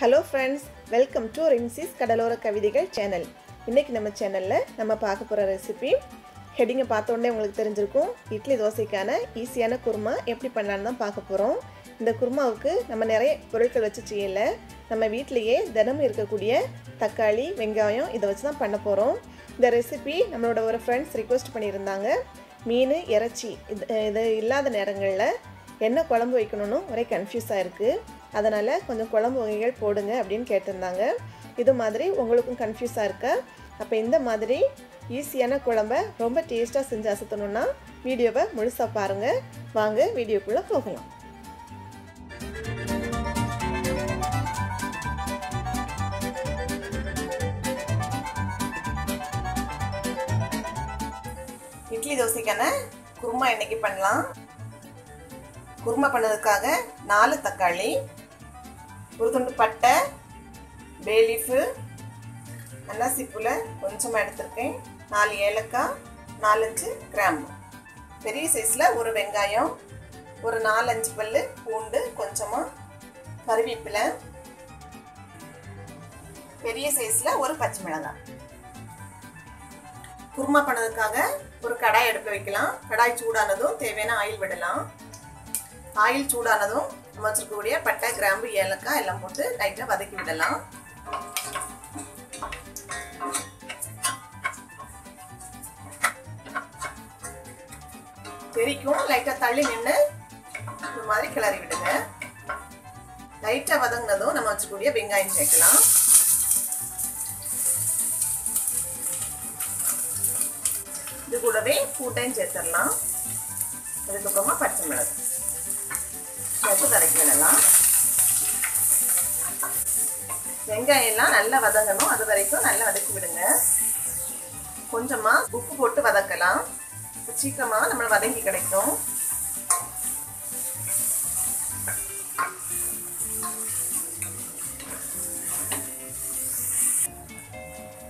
Hello friends welcome to ரின்சிஸ் கடலோர கவிதைகள் சேனல் இன்றைக்கி நம்ம சேனலில் நம்ம பார்க்க போகிற ரெசிபி ஹெட்டிங்கை பார்த்தோன்னே உங்களுக்கு தெரிஞ்சிருக்கும். இட்லி தோசைக்கான ஈஸியான குருமா எப்படி பண்ணலான்னு தான் பார்க்க போகிறோம் இந்த குருமாவுக்கு நம்ம நிறைய பொருட்கள் வச்சு செய்யலை. நம்ம வீட்டிலையே தினமும் இருக்கக்கூடிய தக்காளி வெங்காயம் இதை வச்சு தான் பண்ண போகிறோம் இந்த ரெசிபி நம்மளோட ஒரு ஃப்ரெண்ட்ஸ் ரிக்வெஸ்ட் பண்ணியிருந்தாங்க. மீன் இறைச்சி இது இது இல்லாத நேரங்களில் என்ன குழம்பு வைக்கணும்னு ஒரே கன்ஃபியூஸாக இருக்குது அதனால் கொஞ்சம் குழம்பு வகைகள் போடுங்க அப்படின்னு கேட்டிருந்தாங்க. இது மாதிரி உங்களுக்கும் கன்ஃபியூஸாக இருக்க. அப்போ இந்த மாதிரி ஈஸியான குழம்ப ரொம்ப டேஸ்ட்டாக செஞ்சு அசத்தணும்னா வீடியோவை முழுசாக பாருங்கள் வாங்க வீடியோக்குள்ளே போகலாம். இட்லி தோசைக்கான குருமா இன்னைக்கு பண்ணலாம்? குருமா பண்ணதுக்காக நாலு தக்காளி ஒரு துண்டு பட்டை பேலீஃபு அன்னாசிப்பூவில் கொஞ்சமாக எடுத்திருக்கேன். நாலு ஏலக்காய் நாலஞ்சு கிராம்பு. பெரிய சைஸில் ஒரு வெங்காயம் ஒரு நாலஞ்சு பல் பூண்டு கொஞ்சமாக கருவேப்பிலை. பெரிய சைஸில் ஒரு பச்சை மிளகாய். குருமா பண்ணதுக்காக ஒரு கடாய் எடுத்து வைக்கலாம். கடாய் சூடானதும் தேவையான ஆயில் விடலாம். ஆயில் சூடானதும் நம்ம வச்சுருக்கக்கூடிய பட்டை கிராம்பு ஏலக்காய் எல்லாம் போட்டு லைட்டாக வதக்கி விடலாம். தெரிக்கும் லைட்டாக தள்ளி நின்று இந்த மாதிரி கிளறி விடுங்க. லைட்டாக வதங்கினதும் நம்ம வச்சுக்கூடிய வெங்காயம் சேர்க்கலாம். இது கூடவே பூட்டையும் சேர்த்துடலாம். அதுக்கப்புறமா பச்சை மிளகு. சேர்த்து வெங்காயம் எல்லாம் நல்லா வதங்கணும். அது வரைக்கும் நல்லா வதக்கி விடுங்க. கொஞ்சமா உப்பு போட்டு வதக்கலாம். சீக்கிரமா நம்மள வதங்கி கிடைக்கும்.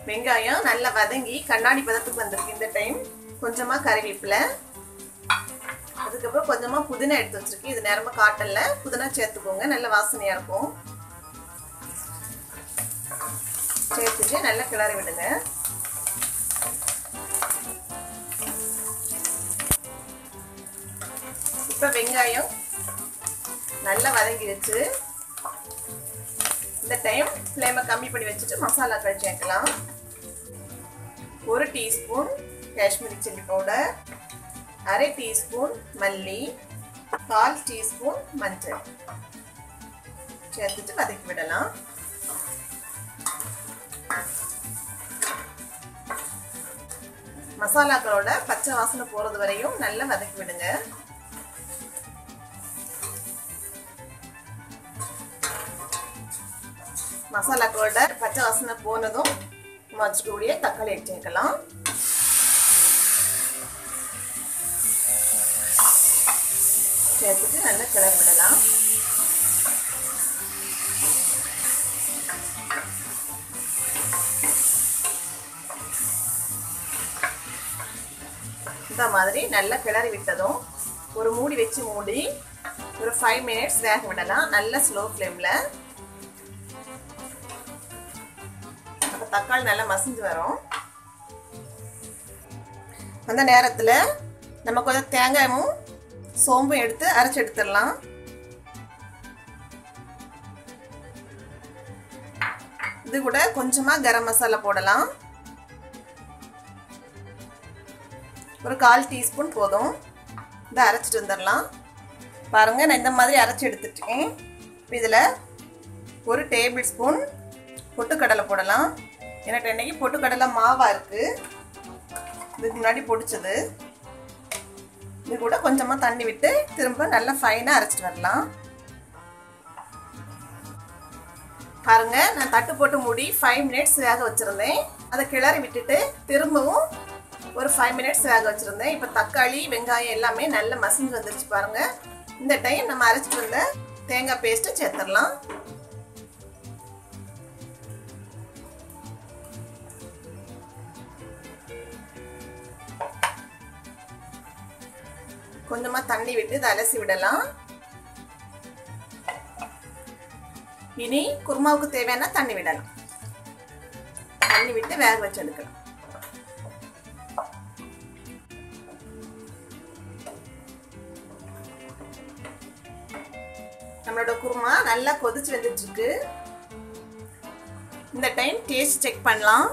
வெங்காயம் நல்லா வதங்கி கண்ணாடி பதத்துக்கு வந்திருக்கு இந்த டைம் கொஞ்சமா கறிவேப்பிலை அதுக்கப்புறம் கொஞ்சமா புதினா எடுத்து வச்சிருக்கேன். இது நேரமா காட்டலில். புதினா சேர்த்துக்கோங்க. நல்ல வாசனையா இருக்கும். சேர்த்துட்டு நல்லா கிளறி விடுங்க. இப்ப வெங்காயம் நல்லா வதங்கிடுச்சு. இந்த டைம் ஃப்ளேமை கம்மி பண்ணி வச்சுட்டு மசாலாக்கள் சேர்க்கலாம். ஒரு டீஸ்பூன் காஷ்மீரி சில்லி பவுடர் அரை டீஸ்பூன் மல்லி கால் டீஸ்பூன் மஞ்சள். சேர்த்துட்டு வதக்கி விடலாம். மசாலாக்களோட பச்சை வாசனை போகிறது வரையும் நல்லா வதக்கி விடுங்க. மசாலாக்களோட பச்சை வாசனை போனதும் நம்ம தக்காளி எடுத்து வைக்கலாம். சேர்த்துட்டு நல்லா கிளறி விடலாம். இந்த மாதிரி நல்லா கிளறி விட்டதும் ஒரு மூடி வச்சு மூடி ஒரு ஃபைவ் மினிட்ஸ் வேக விடலாம். நல்ல ஸ்லோ ஃப்ளேமில் அப்போ தக்காளி நல்லா மசிஞ்சு வரும். அந்த நேரத்தில் நம்ம கொஞ்சம் தேங்காயும் சோம்பும் எடுத்து அரைச்சி எடுத்துடலாம். இது கூட கொஞ்சமாக கரம் மசாலா போடலாம். ஒரு கால் டீஸ்பூன் போதும். இதை அரைச்சிட்டு வந்துடலாம். பாருங்கள் நான் இந்த மாதிரி அரைச்சி எடுத்துட்டேன். இப்போ இதில் ஒரு டேபிள் ஸ்பூன் பொட்டுக்கடலை போடலாம். எனக்கு இன்றைக்கி பொட்டுக்கடலை மாவாக இருக்குது இதுக்கு முன்னாடி பொடிச்சது. இது கூட கொஞ்சமாக தண்ணி விட்டு திரும்ப நல்லா ஃபைனாக அரைச்சிட்டு வரலாம். பாருங்கள் நான் தட்டு போட்டு மூடி ஃபைவ் மினிட்ஸ் வேக வச்சுருந்தேன். அதை கிளறி விட்டுட்டு திரும்பவும் ஒரு ஃபைவ் மினிட்ஸ் வேக வச்சுருந்தேன். இப்போ தக்காளி வெங்காயம் எல்லாமே நல்ல மசிஞ்சு வந்துருச்சு பாருங்கள் இந்த டைம் நம்ம அரைச்சிட்டு வந்த தேங்காய் பேஸ்ட்டை சேர்த்துடலாம். கொஞ்சமாக தண்ணி விட்டு இதை அலசி விடலாம். இனி குருமாவுக்கு தேவையான தண்ணி விடலாம். தண்ணி விட்டு வேக வச்சு எடுக்கலாம் நம்மளோட குருமா நல்லா கொதிச்சு வந்துட்டு இருக்கு இந்த டைம் டேஸ்ட் செக் பண்ணலாம்.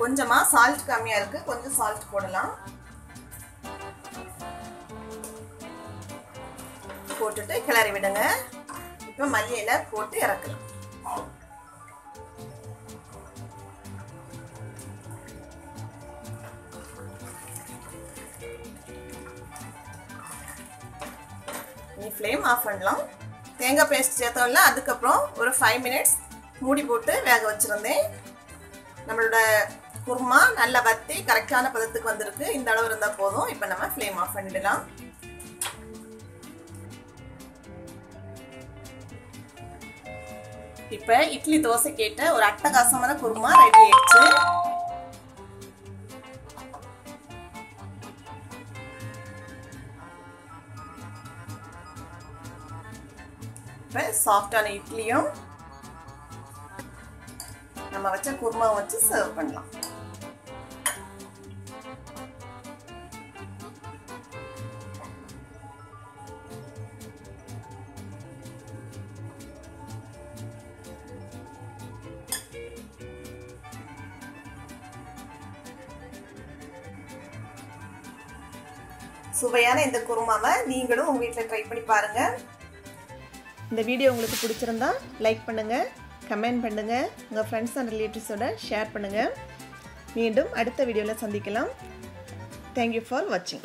கொஞ்சமா சால்ட் கம்மியா இருக்கு. கொஞ்சம் சால்ட் போடலாம். போட்டுட்டு கிளறி விடுங்க. இப்போ மல்லியில போட்டு இறக்கலாம். நீ ஃப்ளேம் ஆஃப் பண்ணலாம். தேங்காய் பேஸ்ட் சேர்த்தோம்ல அதுக்கப்புறம் ஒரு ஃபைவ் மினிட்ஸ் மூடி போட்டு வேக வச்சுருந்தேன். நம்மளோட குருமா நல்லா வத்தி கரெக்டான பதத்துக்கு வந்திருக்கு. இந்த அளவு இருந்தால் போதும். இப்போ நம்ம ஃப்ளேம் ஆஃப் பண்ணிடலாம். இப்போ இட்லி தோசை கேட்ட ஒரு அட்டகாசமான குருமா ரெடி ஆயிடுச்சு. இப்போ சாஃப்டான இட்லியும் நம்ம வச்ச குருமா வச்சு சர்வ் பண்ணலாம். சுவையான இந்த குருமாவை நீங்களும் உங்கள் வீட்டில் ட்ரை பண்ணி பாருங்கள் இந்த வீடியோ உங்களுக்கு பிடிச்சிருந்தா லைக் பண்ணுங்கள் கமெண்ட் பண்ணுங்கள் உங்கள் ஃப்ரெண்ட்ஸ் அண்ட் ரிலேட்டிவ்ஸோட ஷேர் பண்ணுங்கள் மீண்டும் அடுத்த வீடியோவில் சந்திக்கலாம். தேங்க்யூ ஃபார் வாட்சிங்